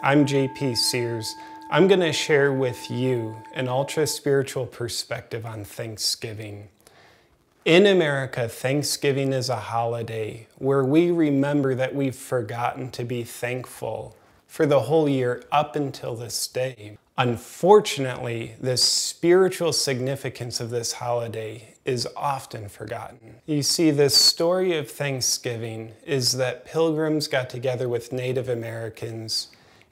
I'm JP Sears. I'm going to share with you an ultra spiritual perspective on Thanksgiving. In America, Thanksgiving is a holiday where we remember that we've forgotten to be thankful for the whole year up until this day. Unfortunately, the spiritual significance of this holiday is often forgotten. You see, the story of Thanksgiving is that pilgrims got together with Native Americans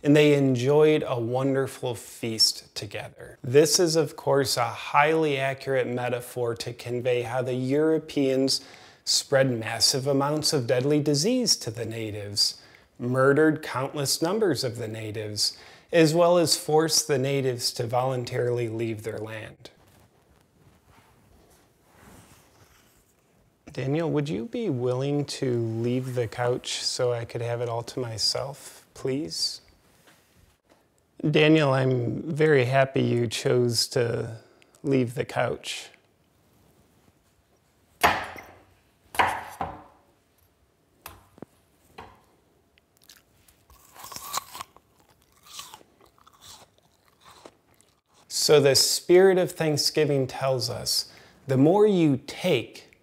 and they enjoyed a wonderful feast together. This is, of course, a highly accurate metaphor to convey how the Europeans spread massive amounts of deadly disease to the natives, murdered countless numbers of the natives, as well as forced the natives to voluntarily leave their land. Daniel, would you be willing to leave the couch so I could have it all to myself, please? Daniel, I'm very happy you chose to leave the couch. So, the spirit of Thanksgiving tells us the more you take,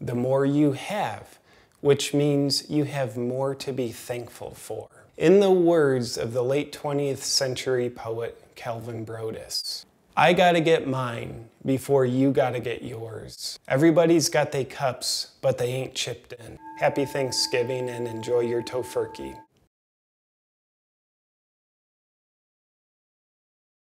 the more you have, which means you have more to be thankful for. In the words of the late 20th century poet Calvin Broadus, I gotta get mine before you gotta get yours. Everybody's got their cups, but they ain't chipped in. Happy Thanksgiving and enjoy your tofurkey.